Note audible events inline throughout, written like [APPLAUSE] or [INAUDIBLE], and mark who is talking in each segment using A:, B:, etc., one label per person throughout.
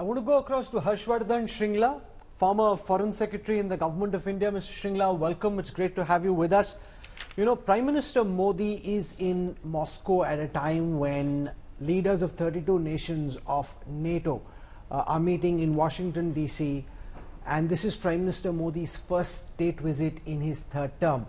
A: I want to go across to Harshvardhan Shringla, former Foreign Secretary in the Government of India. Mr. Shringla, welcome. It's great to have you with us. You know, Prime Minister Modi is in Moscow at a time when leaders of 32 nations of NATO uh, are meeting in Washington, D.C., and this is Prime Minister Modi's first state visit in his third term.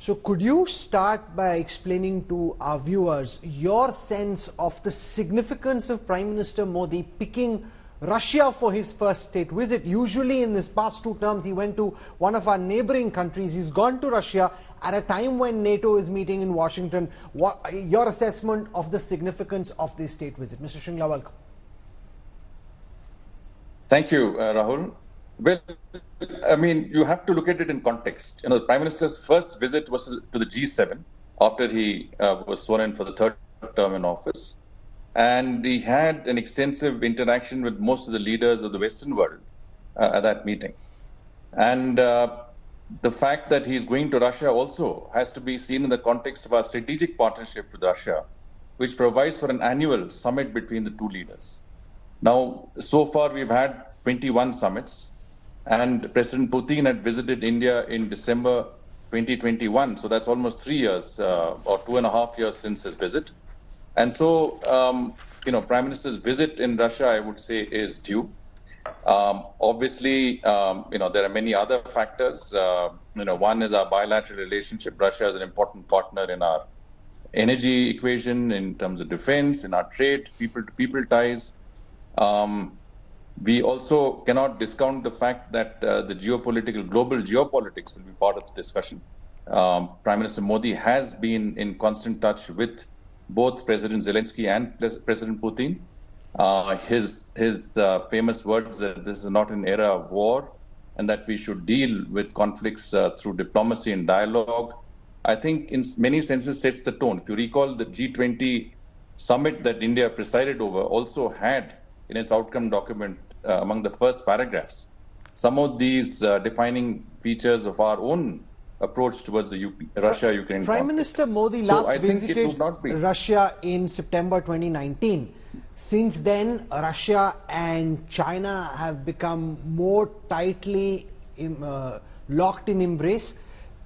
A: So, could you start by explaining to our viewers your sense of the significance of Prime Minister Modi picking Russia for his first state visit? Usually, in this past two terms, he went to one of our neighboring countries. He's gone to Russia at a time when NATO is meeting in Washington. What your assessment of the significance of this state visit, Mr. Shringla? Welcome.
B: Thank you, uh, Rahul. Well, I mean, you have to look at it in context. You know, the Prime Minister's first visit was to the G7 after he uh, was sworn in for the third term in office. And he had an extensive interaction with most of the leaders of the Western world uh, at that meeting. And uh, the fact that he's going to Russia also has to be seen in the context of our strategic partnership with Russia, which provides for an annual summit between the two leaders. Now, so far, we've had 21 summits and President Putin had visited India in December 2021. So that's almost three years uh, or two and a half years since his visit. And so, um, you know, Prime Minister's visit in Russia, I would say, is due. Um, obviously, um, you know, there are many other factors. Uh, you know, one is our bilateral relationship. Russia is an important partner in our energy equation, in terms of defense, in our trade, people-to-people ties. Um, we also cannot discount the fact that uh, the geopolitical, global geopolitics will be part of the discussion. Um, Prime Minister Modi has been in constant touch with both President Zelensky and President Putin. Uh, his his uh, famous words that this is not an era of war and that we should deal with conflicts uh, through diplomacy and dialogue, I think in many senses sets the tone. If you recall, the G20 summit that India presided over also had in its outcome document uh, among the first paragraphs some of these uh, defining features of our own approach towards the Russia-Ukraine
A: Prime Minister Modi last so visited Russia in September 2019. Since then, Russia and China have become more tightly uh, locked in embrace.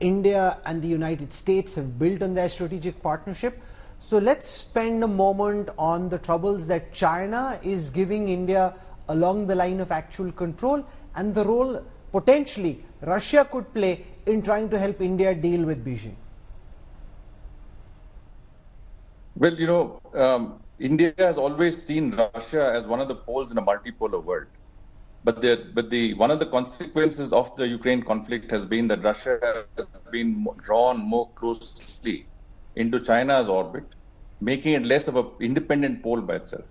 A: India and the United States have built on their strategic partnership. So let's spend a moment on the troubles that China is giving India along the line of actual control and the role potentially Russia could play in trying to help India deal with Beijing?
B: Well, you know, um, India has always seen Russia as one of the poles in a multipolar world. But the, but the one of the consequences of the Ukraine conflict has been that Russia has been drawn more closely into China's orbit, making it less of an independent pole by itself.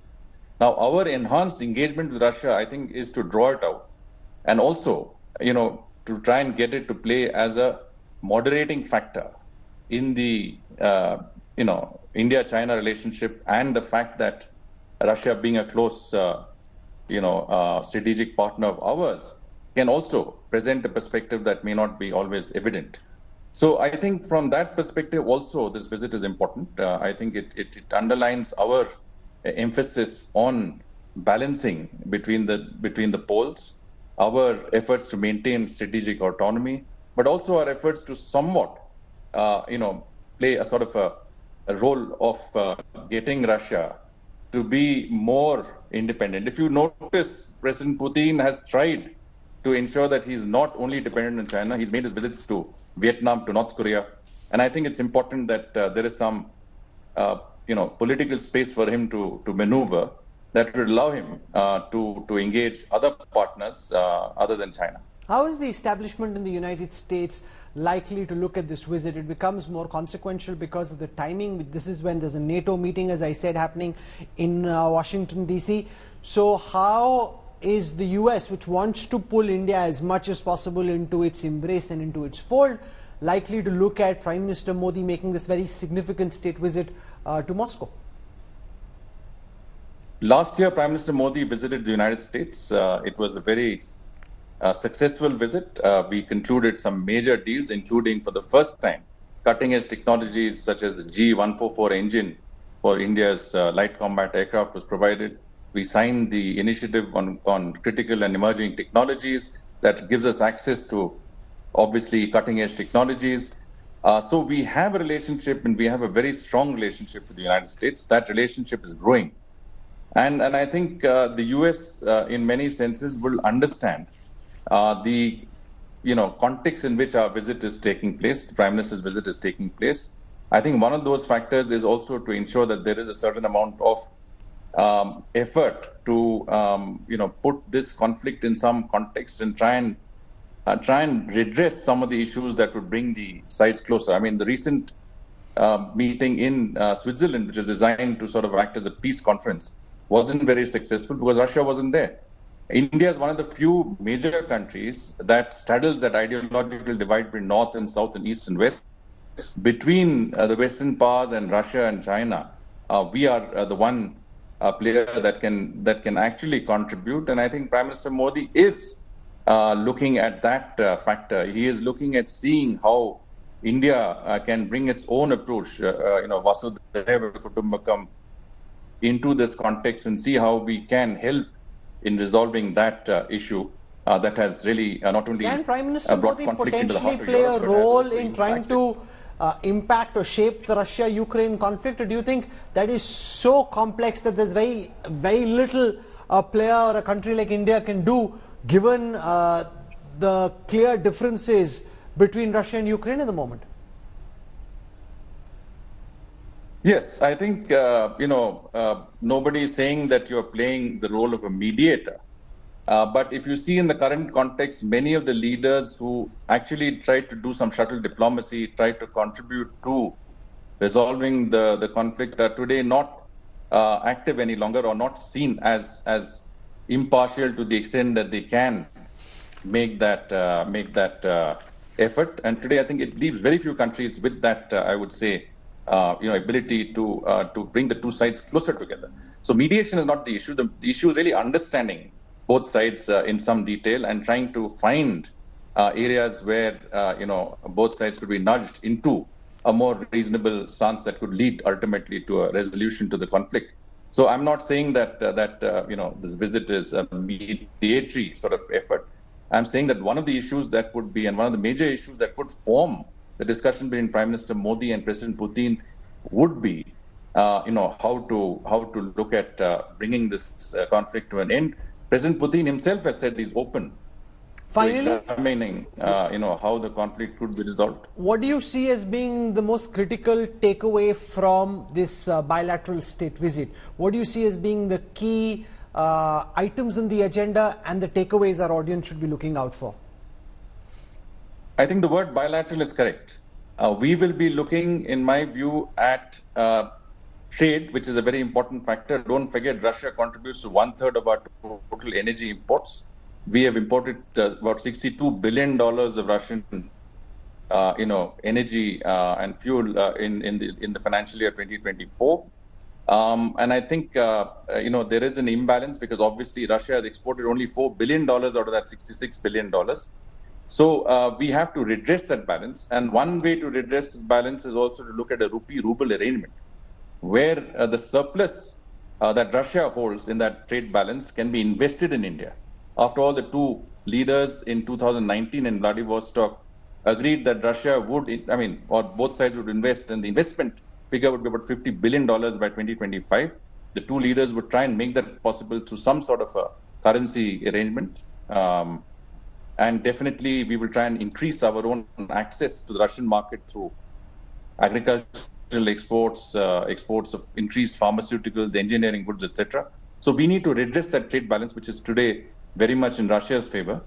B: Now, our enhanced engagement with Russia, I think, is to draw it out, and also, you know, to try and get it to play as a moderating factor in the, uh, you know, India-China relationship, and the fact that Russia, being a close, uh, you know, uh, strategic partner of ours, can also present a perspective that may not be always evident. So I think from that perspective, also this visit is important. Uh, I think it, it, it underlines our emphasis on balancing between the between the poles, our efforts to maintain strategic autonomy, but also our efforts to somewhat, uh, you know, play a sort of a, a role of uh, getting Russia to be more independent. If you notice, President Putin has tried to ensure that he's not only dependent on China, he's made his visits to Vietnam, to North Korea. And I think it's important that uh, there is some uh, you know political space for him to to maneuver that would allow him uh, to to engage other partners uh, other than China.
A: How is the establishment in the United States likely to look at this visit? It becomes more consequential because of the timing. This is when there's a NATO meeting, as I said, happening in uh, Washington, D.C. So how is the U.S., which wants to pull India as much as possible into its embrace and into its fold, likely to look at Prime Minister Modi making this very significant state visit uh, to Moscow?
B: Last year, Prime Minister Modi visited the United States. Uh, it was a very uh, successful visit. Uh, we concluded some major deals, including for the first time, cutting edge technologies such as the G144 engine for India's uh, light combat aircraft was provided. we signed the initiative on, on critical and emerging technologies that gives us access to obviously cutting edge technologies. Uh, so we have a relationship and we have a very strong relationship with the United States. That relationship is growing. And, and I think uh, the US, uh, in many senses, will understand uh, the you know context in which our visit is taking place, the Prime Minister's visit is taking place. I think one of those factors is also to ensure that there is a certain amount of um, effort to um, you know put this conflict in some context and try and uh, try and redress some of the issues that would bring the sides closer. I mean, the recent uh, meeting in uh, Switzerland, which is designed to sort of act as a peace conference, wasn't very successful because Russia wasn't there. India is one of the few major countries that straddles that ideological divide between North and South and East and West. Between uh, the Western powers and Russia and China, uh, we are uh, the one uh, player that can that can actually contribute. And I think Prime Minister Modi is uh, looking at that uh, factor. He is looking at seeing how India can bring its own approach, you know, Vasudhaiva Kutumbakam, into this context and see how we can help in resolving that uh, issue uh, that has really uh, not only
A: can Prime Minister
B: brought
A: Modi
B: conflict into the heart
A: play a
B: Europe, has
A: role in trying to uh, impact or shape the Russia-Ukraine conflict, or do you think that is so complex that there's very very little a player or a country like India can do, given uh, the clear differences between Russia and Ukraine at the moment?
B: Yes, I think uh, you know uh, nobody is saying that you're playing the role of a mediator. Uh, but if you see in the current context, many of the leaders who actually tried to do some shuttle diplomacy, tried to contribute to resolving the, the conflict, are today not uh, active any longer or not seen as as impartial to the extent that they can make that uh, make that uh, effort. And today, I think it leaves very few countries with that. I would say, uh, you know, ability to uh, to bring the two sides closer together. So mediation is not the issue. The, the issue is really understanding both sides uh, in some detail and trying to find uh, areas where you know both sides could be nudged into a more reasonable stance that could lead ultimately to a resolution to the conflict. So I'm not saying that uh, that uh, you know the visit is a mediatory sort of effort. I'm saying that one of the issues that would be, and one of the major issues that could form the discussion between Prime Minister Modi and President Putin would be, uh, you know, how to how to look at uh, bringing this uh, conflict to an end. President Putin himself has said he's open
A: Finally,
B: to examining, uh, you know, how the conflict could be resolved.
A: what do you see as being the most critical takeaway from this uh, bilateral state visit? What do you see as being the key uh, items in the agenda and the takeaways our audience should be looking out for?
B: I think the word bilateral is correct. Uh, we will be looking, in my view, at uh, trade, which is a very important factor. Don't forget, Russia contributes to one third of our total energy imports. We have imported uh, about 62 billion dollars of Russian, uh, you know, energy uh, and fuel uh, in in the in the financial year 2024. Um, and I think uh, you know there is an imbalance because obviously Russia has exported only four billion dollars out of that 66 billion dollars. So uh, we have to redress that balance, and one way to redress this balance is also to look at a rupee ruble arrangement, where uh, the surplus uh, that Russia holds in that trade balance can be invested in India. After all, the two leaders in 2019 in Vladivostok agreed that Russia would, I mean, or both sides would invest, and the investment figure would be about 50 billion dollars by 2025. The two leaders would try and make that possible through some sort of a currency arrangement. Um, and definitely, we will try and increase our own access to the Russian market through agricultural exports, uh, exports of increased pharmaceuticals, engineering goods, etc. So we need to redress that trade balance, which is today very much in Russia's favor,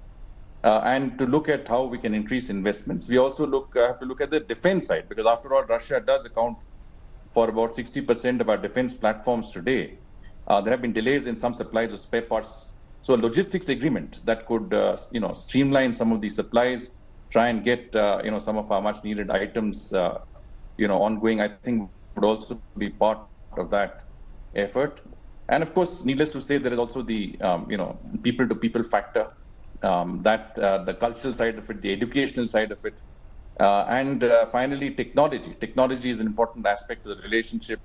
B: uh, and to look at how we can increase investments. We also look uh, have to look at the defense side because, after all, Russia does account for about 60% of our defense platforms today. Uh, there have been delays in some supplies of spare parts. So a logistics agreement that could, uh, you know, streamline some of these supplies, try and get, uh, you know, some of our much needed items, uh, you know, ongoing, I think would also be part of that effort. And of course, needless to say, there is also the, um, you know, people to people factor, um, that the cultural side of it, the educational side of it, uh, and uh, finally, technology. Technology is an important aspect of the relationship.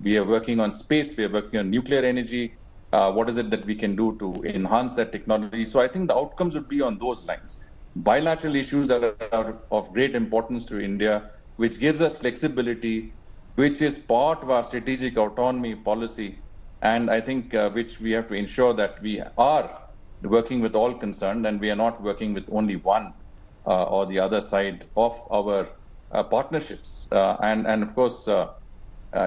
B: We are working on space, we are working on nuclear energy, Uh, what is it that we can do to enhance that technology? So I think the outcomes would be on those lines. Bilateral issues that are of great importance to India, which gives us flexibility, which is part of our strategic autonomy policy, and I think uh, which we have to ensure that we are working with all concerned and we are not working with only one uh, or the other side of our uh, partnerships. Uh, and, and of course, uh,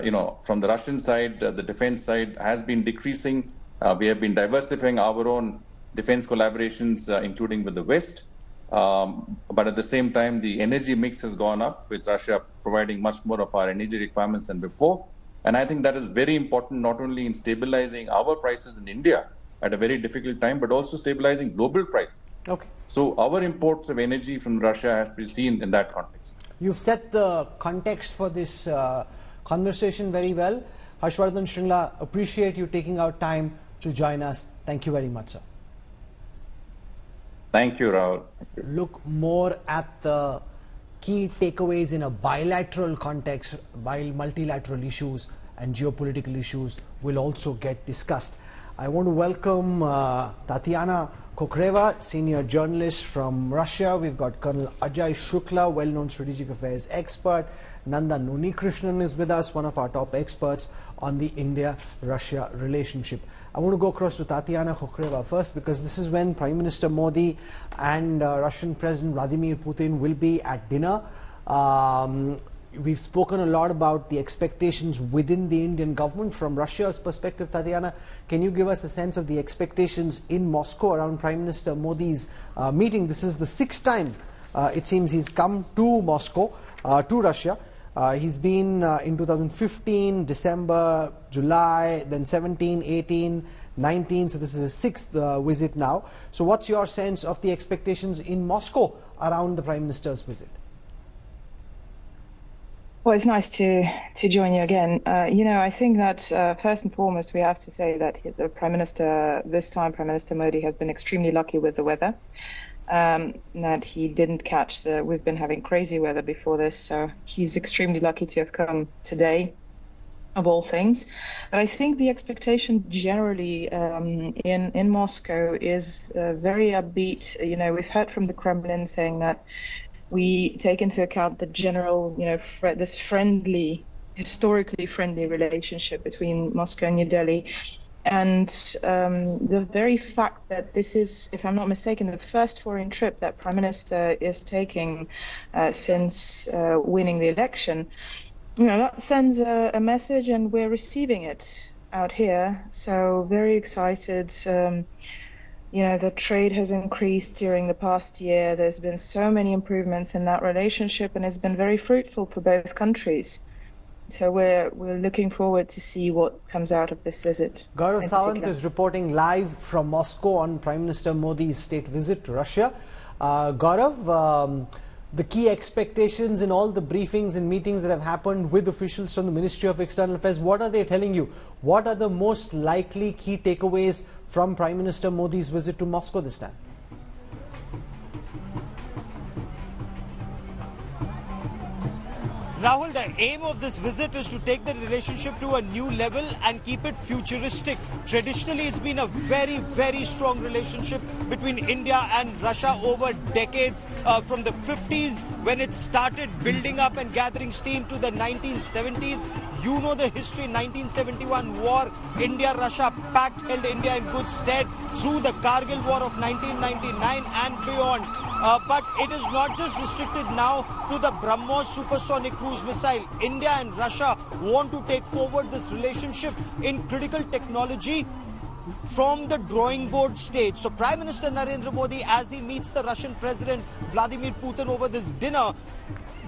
B: you know, from the Russian side, the defense side has been decreasing. we have been diversifying our own defense collaborations, including with the West. Um, but at the same time, the energy mix has gone up, with Russia providing much more of our energy requirements than before. And I think that is very important, not only in stabilizing our prices in India at a very difficult time, but also stabilizing global prices.
A: Okay.
B: So our imports of energy from Russia has been seen in that context.
A: You've set the context for this uh, conversation very well. Harshvardhan Shringla, appreciate you taking out time to join us. Thank you very much, sir.
B: Thank you, Rahul.
A: Look more at the key takeaways in a bilateral context, while multilateral issues and geopolitical issues will also get discussed. I want to welcome uh, Tatiana Kokreva, senior journalist from Russia. We've got Colonel Ajay Shukla, well-known strategic affairs expert. Nandan Unnikrishnan is with us, one of our top experts on the India-Russia relationship. I want to go across to Tatiana Kokhreva first because this is when Prime Minister Modi and uh, Russian President Vladimir Putin will be at dinner. Um, we've spoken a lot about the expectations within the Indian government from Russia's perspective. Tatiana, can you give us a sense of the expectations in Moscow around Prime Minister Modi's uh, meeting? This is the sixth time uh, it seems he's come to Moscow, uh, to Russia. Uh, he's been uh, in 2015, December, July, then 17, 18, 19. So this is his sixth uh, visit now. So what's your sense of the expectations in Moscow around the Prime Minister's visit?
C: Well, it's nice to to join you again. Uh, you know, I think that uh, first and foremost, we have to say that the Prime Minister this time, Prime Minister Modi, has been extremely lucky with the weather. Um, that he didn't catch the. We've been having crazy weather before this, so he's extremely lucky to have come today, of all things. But I think the expectation generally um, in in Moscow is uh, very upbeat. You know, we've heard from the Kremlin saying that we take into account the general, you know, fr- this friendly, historically friendly relationship between Moscow and New Delhi. And um, the very fact that this is, if I'm not mistaken, the first foreign trip that Prime Minister is taking uh, since uh, winning the election, you know, that sends a, a, message, and we're receiving it out here. So very excited. Um, you know the trade has increased during the past year there's been so many improvements in that relationship and it's been very fruitful for both countries so we're we're looking forward to see what comes out of this visit.
A: Gaurav Sawant is reporting live from Moscow on Prime Minister Modi's state visit to Russia. Uh, Gaurav, um, the key expectations in all the briefings and meetings that have happened with officials from the Ministry of External Affairs, what are they telling you? What are the most likely key takeaways from Prime Minister Modi's visit to Moscow this time?
D: Rahul, the aim of this visit is to take the relationship to a new level and keep it futuristic. Traditionally, it's been a very, very strong relationship between India and Russia over decades, uh, from the 50s when it started building up and gathering steam to the 1970s. You know the history, 1971 war, India-Russia pact held India in good stead through the Kargil war of 1999 and beyond. Uh, but it is not just restricted now to the BrahMos supersonic cruise missile. India and Russia want to take forward this relationship in critical technology from the drawing board stage. So Prime Minister Narendra Modi, as he meets the Russian President Vladimir Putin over this dinner,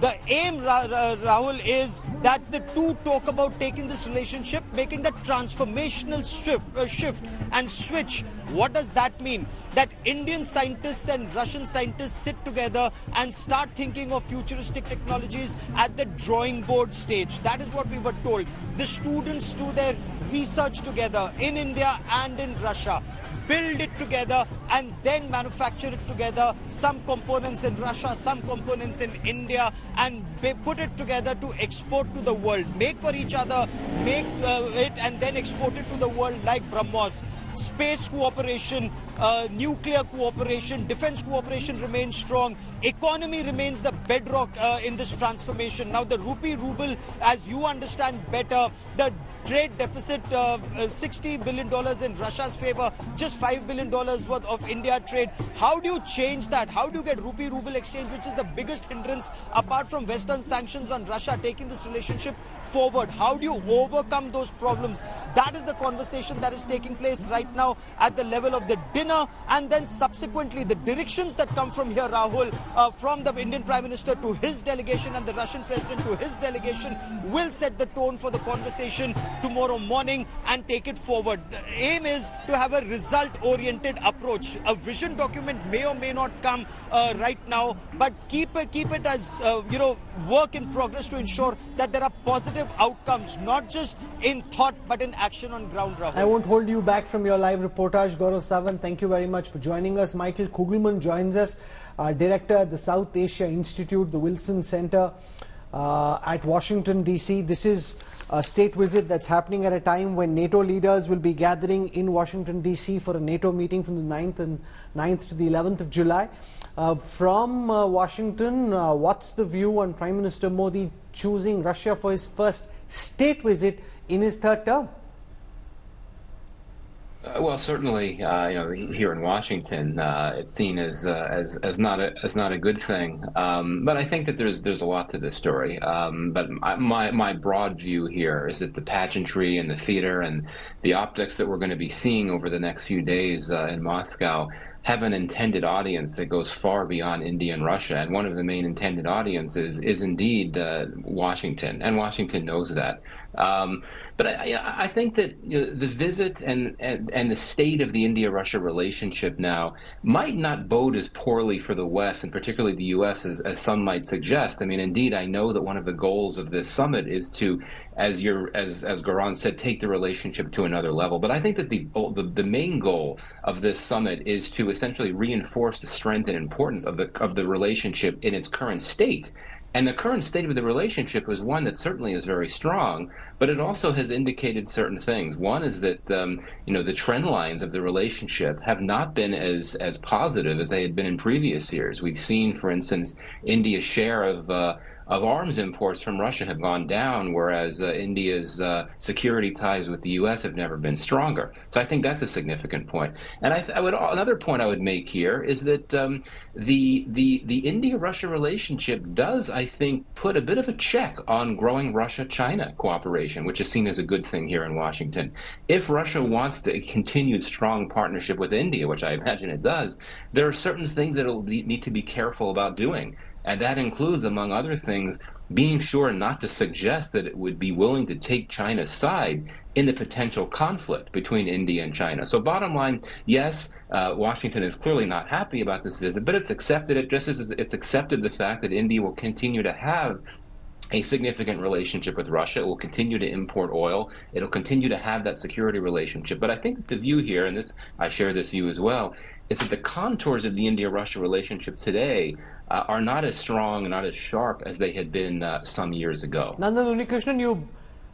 D: the aim, Rahul, is that the two talk about taking this relationship, making that transformational swift, uh, shift and switch. What does that mean? That Indian scientists and Russian scientists sit together and start thinking of futuristic technologies at the drawing board stage. That is what we were told. The students do their research together in India and in Russia build it together, and then manufacture it together. Some components in Russia, some components in India, and put it together to export to the world. Make for each other, make uh, it, and then export it to the world like BrahMos space cooperation, uh, nuclear cooperation, defense cooperation remains strong. Economy remains the bedrock uh, in this transformation. Now, the rupee ruble, as you understand better, the trade deficit, uh, uh $60 billion in Russia's favor, just $5 billion worth of India trade. How do you change that? How do you get rupee ruble exchange, which is the biggest hindrance apart from Western sanctions on Russia, taking this relationship forward? How do you overcome those problems? That is the conversation that is taking place right now at the level of the dinner and then subsequently the directions that come from here, Rahul, uh, from the Indian Prime Minister to his delegation and the Russian President to his delegation will set the tone for the conversation tomorrow morning and take it forward. The aim is to have a result-oriented approach. A vision document may or may not come uh, right now, but keep it, keep it as, uh, you know, work in progress to ensure that there are positive outcomes, not just in thought, but in action on ground, Rahul.
A: I won't hold you back from your live reportage, Gaurav Sawant. Thank you very much for joining us. Michael Kugelman joins us, uh, director at the South Asia Institute, the Wilson Center uh, at Washington, D.C. This is a state visit that's happening at a time when NATO leaders will be gathering in Washington, D.C. for a NATO meeting from the 9th, and 9th to the 11th of July. Uh, from uh, Washington, uh, what's the view on Prime Minister Modi choosing Russia for his first state visit in his third term?
E: Uh, well, certainly, uh, you know, here in Washington, uh, it's seen as uh, as as not a as not a good thing. Um, but I think that there's there's a lot to this story. Um, but my my broad view here is that the pageantry and the theater and the optics that we're going to be seeing over the next few days uh, in Moscow have an intended audience that goes far beyond India and Russia. And one of the main intended audiences is indeed uh, Washington, and Washington knows that. Um, but I, I, think that you know, the visit and, and, and the state of the India-Russia relationship now might not bode as poorly for the West, and particularly the U.S., as, as some might suggest. I mean, indeed, I know that one of the goals of this summit is to, as your as as Gaurang said, take the relationship to another level. But I think that the the, the main goal of this summit is to essentially reinforce the strength and importance of the of the relationship in its current state and the current state of the relationship is one that certainly is very strong, but it also has indicated certain things. One is that um, you know the trend lines of the relationship have not been as as positive as they had been in previous years. We've seen, for instance, India's share of uh, of arms imports from Russia have gone down, whereas uh, India's uh, security ties with the U.S. have never been stronger. So I think that's a significant point. And I, I would another point I would make here is that um, the the the India-Russia relationship does, I think, put a bit of a check on growing Russia-China cooperation, which is seen as a good thing here in Washington. If Russia wants to continued strong partnership with India, which I imagine it does, there are certain things that it'll need to be careful about doing. And that includes, among other things, being sure not to suggest that it would be willing to take China's side in the potential conflict between India and China. So, bottom line, yes, uh, Washington is clearly not happy about this visit, but it's accepted it just as it's accepted the fact that India will continue to have a significant relationship with Russia. It will continue to import oil. It'll continue to have that security relationship. But I think the view here, and this I share this view as well, is that the contours of the India-Russia relationship today uh, are not as strong and not as sharp as they had been uh, some years ago.
A: Nandan Unnikrishnan, you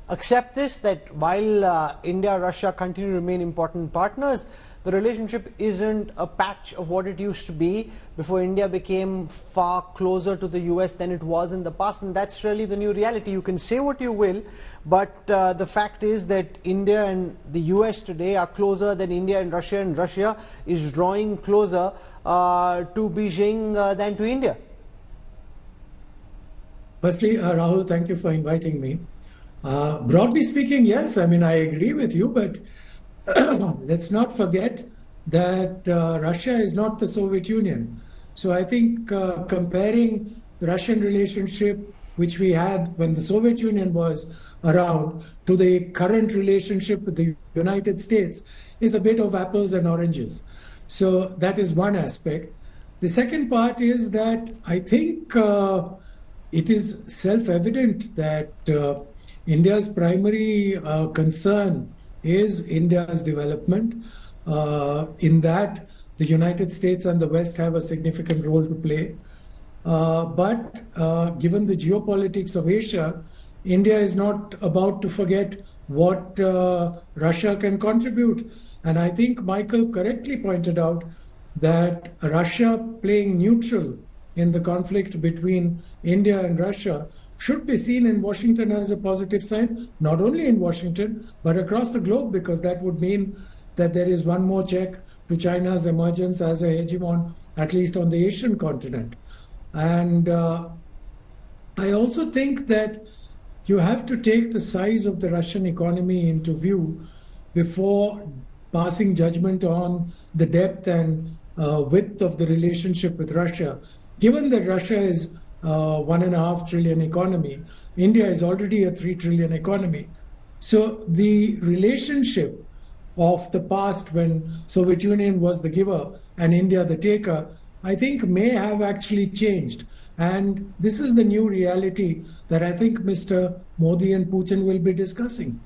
A: accept this that while uh, India Russia continue to remain important partners, the relationship isn't a patch of what it used to be before India became far closer to the US than it was in the past, and that's really the new reality. You can say what you will, but uh, the fact is that India and the US today are closer than India and Russia, and Russia is drawing closer uh, to Beijing uh, than to India.
F: Firstly, uh, Rahul, thank you for inviting me. Uh, broadly speaking, yes, I mean, I agree with you, but [COUGHS] let's not forget that uh, Russia is not the Soviet Union. So I think uh, comparing the Russian relationship, which we had when the Soviet Union was around, to the current relationship with the United States is a bit of apples and oranges. So that is one aspect. The second part is that I think uh, it is self evident that uh, India's primary uh, concern is India's development. Uh, in that, the United States and the West have a significant role to play. Uh, but uh, given the geopolitics of Asia, India is not about to forget what uh, Russia can contribute. And I think Michael correctly pointed out that Russia playing neutral in the conflict between India and Russia should be seen in Washington as a positive sign, not only in Washington, but across the globe, because that would mean that there is one more check to China's emergence as a hegemon, at least on the Asian continent. And uh, I also think that you have to take the size of the Russian economy into view before passing judgment on the depth and uh, width of the relationship with Russia. Given that Russia is Uh, one and a half trillion economy, India is already a three trillion economy. So the relationship of the past when Soviet Union was the giver and India the taker, I think may have actually changed. And this is the new reality that I think Mr. Modi and Putin will be discussing.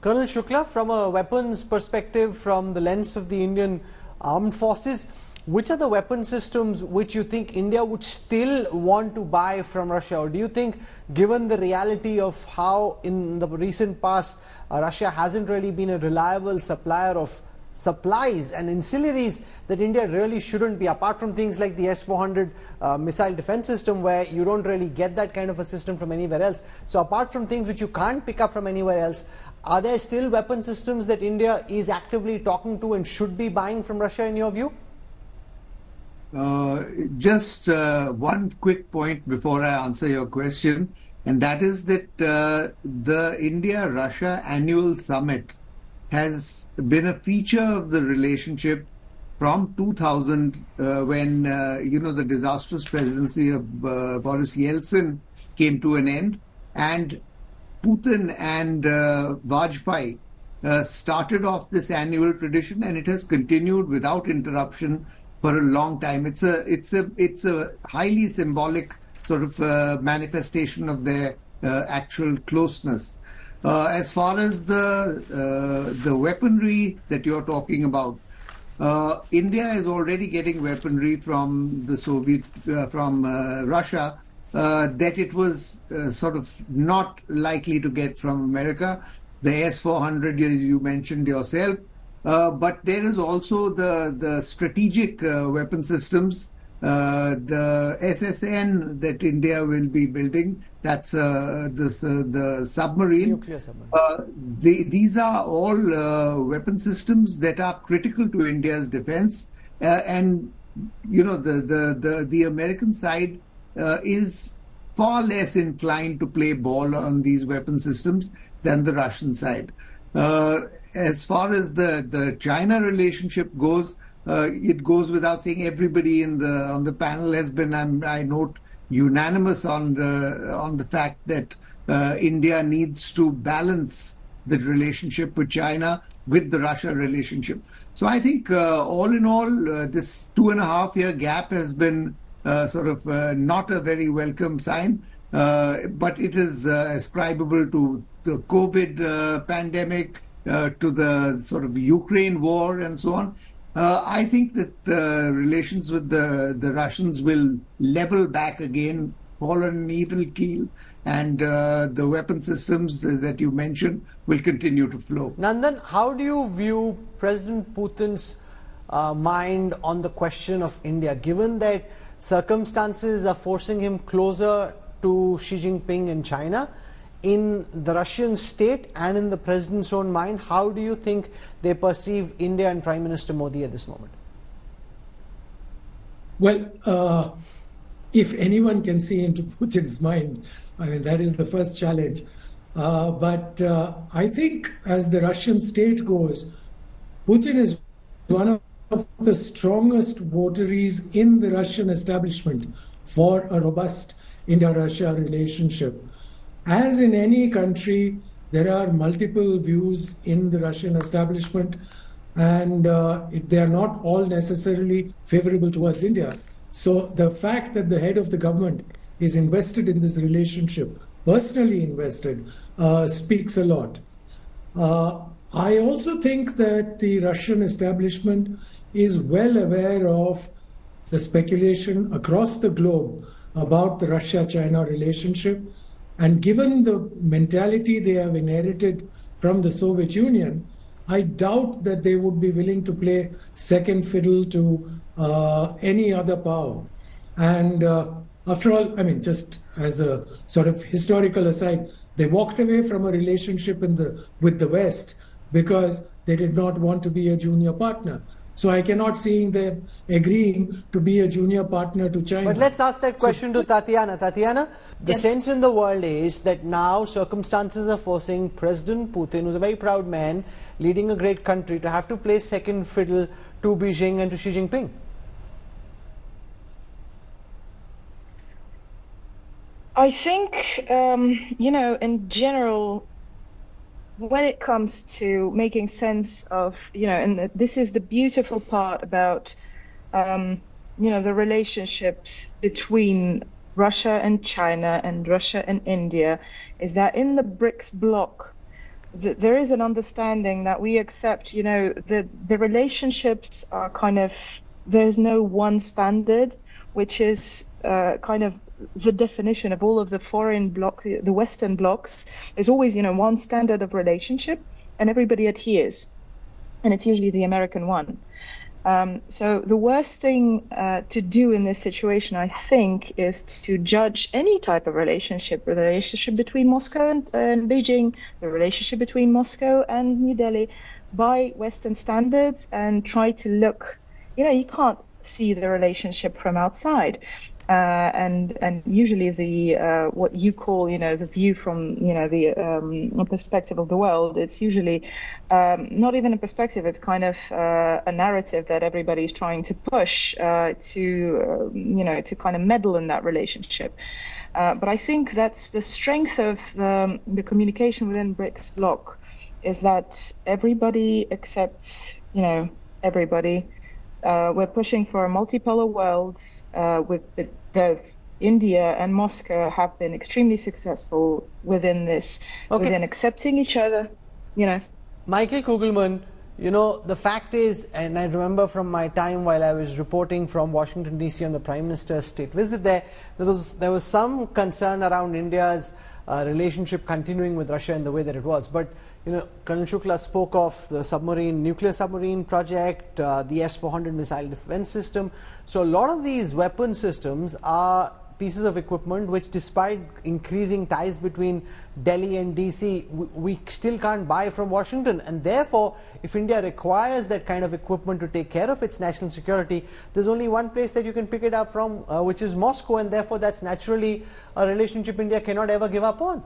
A: Colonel Shukla, from a weapons perspective, from the lens of the Indian armed forces, which are the weapon systems which you think India would still want to buy from Russia? Or do you think, given the reality of how in the recent past uh, Russia hasn't really been a reliable supplier of supplies and ancillaries that India really shouldn't be, apart from things like the S-400 uh, missile defense system where you don't really get that kind of a system from anywhere else. So apart from things which you can't pick up from anywhere else, are there still weapon systems that India is actively talking to and should be buying from Russia in your view?
G: Uh, just uh, one quick point before I answer your question, and that is that uh, the India Russia annual summit has been a feature of the relationship from 2000 uh, when uh, you know the disastrous presidency of Boris Yeltsin came to an end and Putin and Vajpayee started off this annual tradition and it has continued without interruption for a long time. It's a it's a it's a highly symbolic sort of uh, manifestation of their uh, actual closeness. Uh, as far as the uh, the weaponry that you're talking about, uh, India is already getting weaponry from the Soviet uh, from Russia. that it was sort of not likely to get from America. The S-400 you mentioned yourself, uh, but there is also the the strategic uh, weapon systems, uh, the SSN that India will be building. That's uh, this uh, the submarine.
A: Nuclear submarine.
G: They, these are all weapon systems that are critical to India's defense, and you know the the the, the American side is far less inclined to play ball on these weapon systems than the Russian side. Uh, as far as the, the China relationship goes, uh, it goes without saying everybody in the on the panel has been, um, I note, unanimous on the on the fact that uh, India needs to balance the relationship with China with the Russia relationship. So I think uh, all in all, uh, this two and a half year gap has been uh, sort of uh, not a very welcome sign, but it is ascribable to the COVID pandemic to the sort of Ukraine war and so on. Uh, I think that the relations with the, the Russians will level back again, fall on an even keel, and uh, the weapon systems that you mentioned will continue to flow.
A: Nandan, how do you view President Putin's uh, mind on the question of India, given that circumstances are forcing him closer to Xi Jinping in China? In the Russian state and in the president's own mind, how do you think they perceive India and Prime Minister Modi at this moment?
F: Well, uh, if anyone can see into [LAUGHS] Putin's mind, I mean, that is the first challenge. Uh, but uh, I think as the Russian state goes, Putin is one of the strongest votaries in the Russian establishment for a robust India Russia relationship. As in any country, there are multiple views in the Russian establishment, and uh, they are not all necessarily favorable towards India. So the fact that the head of the government is invested in this relationship, personally invested, uh, speaks a lot. Uh, I also think that the Russian establishment is well aware of the speculation across the globe about the Russia China relationship. And given the mentality they have inherited from the Soviet Union, I doubt that they would be willing to play second fiddle to uh, any other power. And uh, after all, I mean, just as a sort of historical aside, they walked away from a relationship in the with the West because they did not want to be a junior partner. So I cannot see them agreeing to be a junior partner to China.
A: But let's ask that question so, to Tatiana. Tatiana, the yes. sense in the world is that now circumstances are forcing President Putin, who's a very proud man, leading a great country, to have to play second fiddle to Beijing and to Xi Jinping.
C: I think, um, you know, in general, when it comes to making sense of you know and this is the beautiful part about um, you know the relationships between Russia and China and Russia and India is that in the BRICS bloc th- there is an understanding that we accept you know the the relationships are kind of there's no one standard which is uh, kind of the definition of all of the foreign blocs, the Western blocs, there's always, you know, one standard of relationship and everybody adheres. And it's usually the American one. Um, so the worst thing uh, to do in this situation, I think, is to judge any type of relationship, the relationship between Moscow and, and Beijing, the relationship between Moscow and New Delhi, by Western standards, and try to look. You know, you can't see the relationship from outside. Uh, and and usually the uh, what you call you know the view from you know the um, perspective of the world it's usually um, not even a perspective it's kind of uh, a narrative that everybody is trying to push uh, to um, you know to kind of meddle in that relationship. Uh, but I think that's the strength of the, the communication within BRICS bloc is that everybody accepts you know everybody uh, we're pushing for a multipolar world uh, with both India and Moscow have been extremely successful within this, okay. within accepting each other, you know.
A: Michael Kugelman, you know, the fact is, and I remember from my time while I was reporting from Washington, D.C. on the Prime Minister's state visit there, there was, there was some concern around India's uh, relationship continuing with Russia in the way that it was. But you know, Colonel Shukla spoke of the submarine, nuclear submarine project, uh, the S-400 missile defense system. So a lot of these weapon systems are pieces of equipment which despite increasing ties between Delhi and DC, we, we, still can't buy from Washington. And therefore, if India requires that kind of equipment to take care of its national security, there's only one place that you can pick it up from, uh, which is Moscow. And therefore, that's naturally a relationship India cannot ever give up on.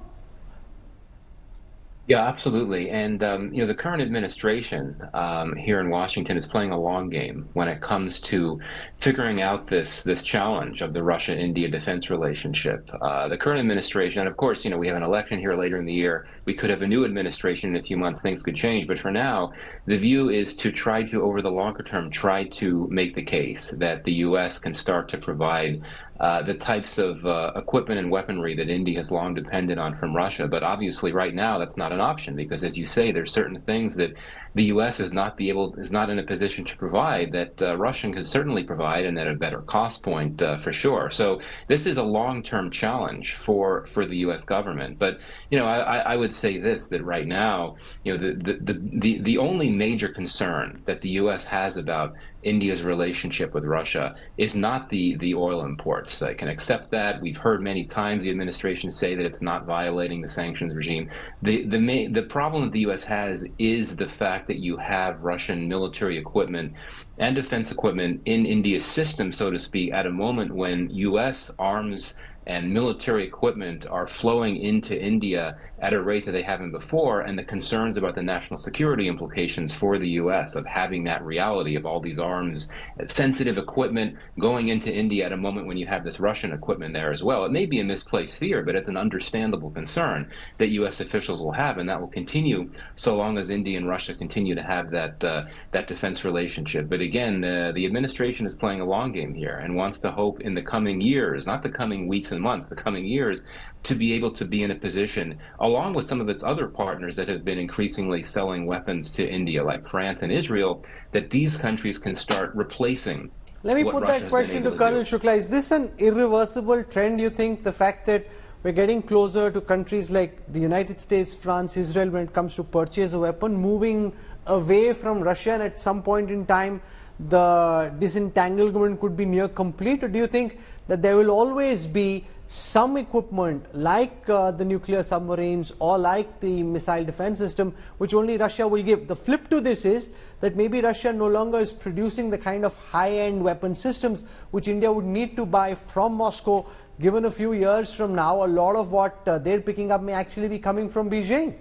E: Yeah, absolutely. And um, you know, the current administration um, here in Washington is playing a long game when it comes to figuring out this this challenge of the Russia-India defense relationship. Uh, the current administration, and of course, you know, we have an election here later in the year. We could have a new administration in a few months. Things could change, but for now, the view is to try to, over the longer term, try to make the case that the U.S. can start to provide uh, the types of uh, equipment and weaponry that India has long depended on from Russia. But obviously, right now, that's not an option because, as you say, there's certain things that the U.S. is not be able is not in a position to provide that uh, Russian can certainly provide, and at a better cost point uh, for sure. So this is a long-term challenge for for the U.S. government. But you know, I, I would say this that right now, you know, the the, the the only major concern that the U.S. has about India's relationship with Russia is not the, the oil imports. I can accept that. We've heard many times the administration say that it's not violating the sanctions regime. The, the, main, the problem that the U.S. has is the fact that you have Russian military equipment and defense equipment in India's system, so to speak, at a moment when U.S. arms and military equipment are flowing into India at a rate that they haven't before, and the concerns about the national security implications for the U.S. of having that reality of all these arms, sensitive equipment going into India at a moment when you have this Russian equipment there as well. It may be a misplaced fear, but it's an understandable concern that U.S. officials will have, and that will continue so long as India and Russia continue to have that uh, that defense relationship. But again, uh, the administration is playing a long game here and wants to hope in the coming years, not the coming weeks weeks and months, the coming years, to be able to be in a position, along with some of its other partners that have been increasingly selling weapons to India, like France and Israel, that these countries can start replacing.
A: Let me put
E: Russia's
A: that question to Colonel. Shukla. Is this an irreversible trend, you think? The fact that we're getting closer to countries like the United States, France, Israel when it comes to purchase a weapon, moving away from Russia, and at some point in time, the disentanglement could be near complete? Or do you think that there will always be some equipment like uh, the nuclear submarines or like the missile defense system, which only Russia will give. The flip to this is that maybe Russia no longer is producing the kind of high end weapon systems which India would need to buy from Moscow. Given a few years from now, a lot of what uh, they're picking up may actually be coming from Beijing.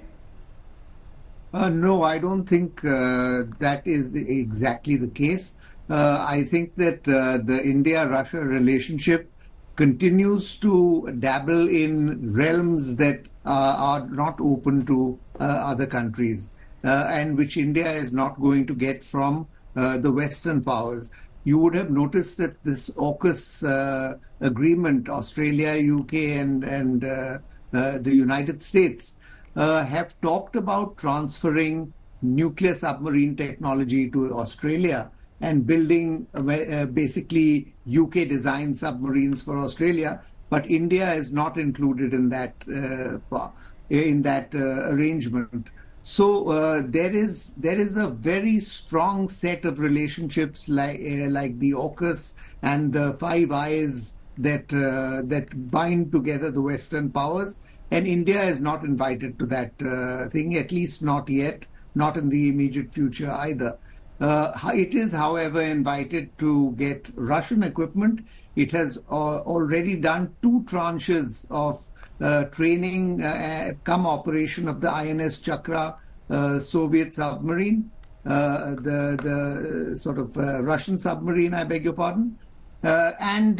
G: Uh, no, I don't think uh, that is exactly the case. Uh, I think that uh, the India Russia relationship continues to dabble in realms that uh, are not open to other countries and which India is not going to get from the Western powers. You would have noticed that this AUKUS uh, agreement, Australia, UK, and, and uh, uh, the United States, have talked about transferring nuclear submarine technology to Australia and building uh, uh, basically UK designed submarines for Australia, but India is not included in that uh, in that uh, arrangement. So uh, there is there is a very strong set of relationships like uh, like the AUKUS and the Five Eyes that uh, that bind together the Western powers, and India is not invited to that uh, thing, at least not yet, not in the immediate future either. Uh, it is, however, invited to get Russian equipment. It has uh, already done two tranches of uh, training, uh, come operation of the INS Chakra uh, Soviet submarine, uh, the the sort of Russian submarine. I beg your pardon. And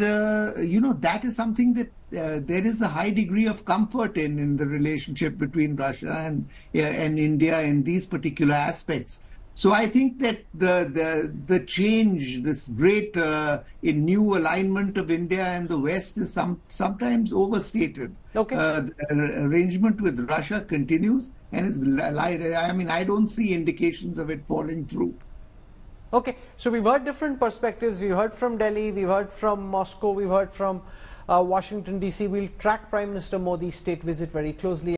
G: you know that is something that there is a high degree of comfort in in the relationship between Russia and and India in these particular aspects. So I think that the the the change, this great uh, in new alignment of India and the West, is some sometimes overstated.
A: Okay.
G: Uh, the arrangement with Russia continues and is. I mean, I don't see indications of it falling through.
A: Okay, so we've heard different perspectives. We've heard from Delhi, we've heard from Moscow, we've heard from uh, Washington, D.C. We'll track Prime Minister Modi's state visit very closely.